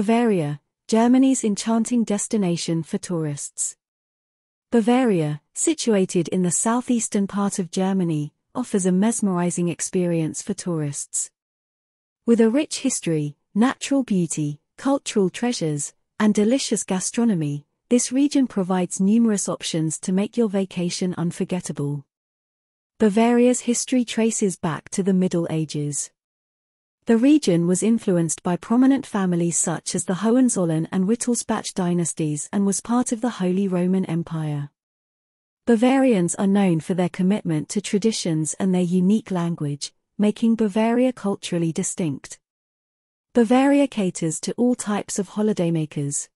Bavaria, Germany's enchanting destination for tourists. Bavaria, situated in the southeastern part of Germany, offers a mesmerizing experience for tourists. With a rich history, natural beauty, cultural treasures, and delicious gastronomy, this region provides numerous options to make your vacation unforgettable. Bavaria's history traces back to the Middle Ages. The region was influenced by prominent families such as the Hohenzollern and Wittelsbach dynasties and was part of the Holy Roman Empire. Bavarians are known for their commitment to traditions and their unique language, making Bavaria culturally distinct. Bavaria caters to all types of holidaymakers.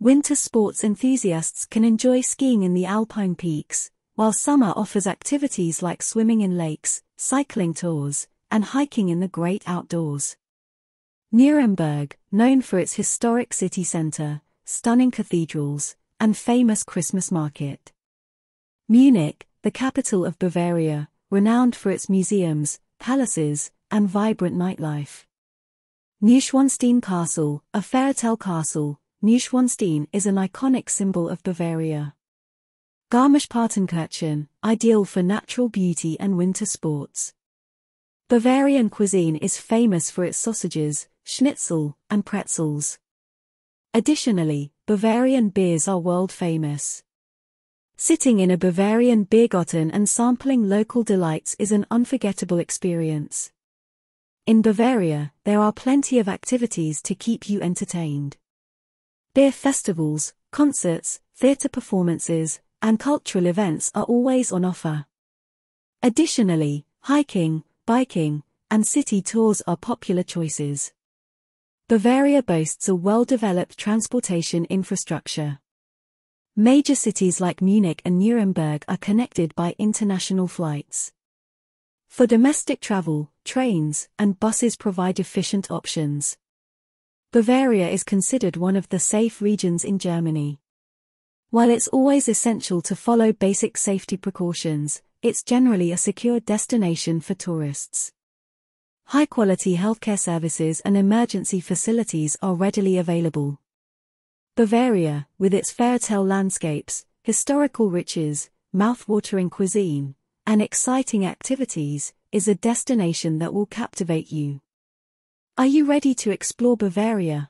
Winter sports enthusiasts can enjoy skiing in the Alpine peaks, while summer offers activities like swimming in lakes, cycling tours, and hiking in the great outdoors. Nuremberg, known for its historic city center, stunning cathedrals, and famous Christmas market. Munich, the capital of Bavaria, renowned for its museums, palaces, and vibrant nightlife. Neuschwanstein Castle, a fairytale castle, Neuschwanstein is an iconic symbol of Bavaria. Garmisch-Partenkirchen, ideal for natural beauty and winter sports. Bavarian cuisine is famous for its sausages, schnitzel, and pretzels. Additionally, Bavarian beers are world famous. Sitting in a Bavarian Biergarten and sampling local delights is an unforgettable experience. In Bavaria, there are plenty of activities to keep you entertained. Beer festivals, concerts, theatre performances, and cultural events are always on offer. Additionally, hiking, biking, and city tours are popular choices. Bavaria boasts a well-developed transportation infrastructure. Major cities like Munich and Nuremberg are connected by international flights. For domestic travel, trains and buses provide efficient options. Bavaria is considered one of the safe regions in Germany. While it's always essential to follow basic safety precautions, it's generally a secure destination for tourists. High quality healthcare services and emergency facilities are readily available. Bavaria, with its fairytale landscapes, historical riches, mouth-watering cuisine, and exciting activities, is a destination that will captivate you. Are you ready to explore Bavaria?